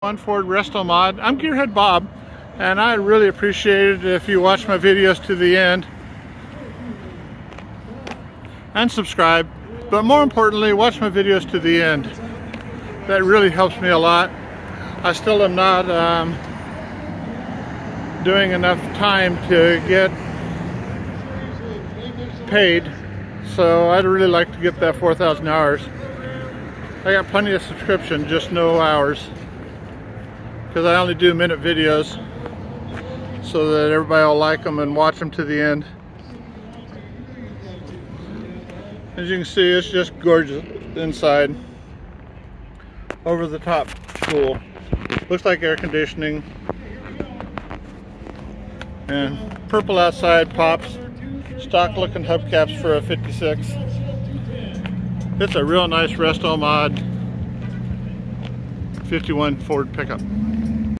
One Ford Resto Mod. I'm Gearhead Bob, and I really appreciate it if you watch my videos to the end and subscribe. But more importantly, watch my videos to the end. That really helps me a lot. I still am not um, doing enough time to get paid, so I'd really like to get that 4,000 hours. I got plenty of subscription, just no hours because I only do minute videos so that everybody will like them and watch them to the end. As you can see, it's just gorgeous inside. Over the top cool. Looks like air conditioning. And purple outside pops. Stock looking hubcaps for a 56. It's a real nice resto mod 51 Ford pickup.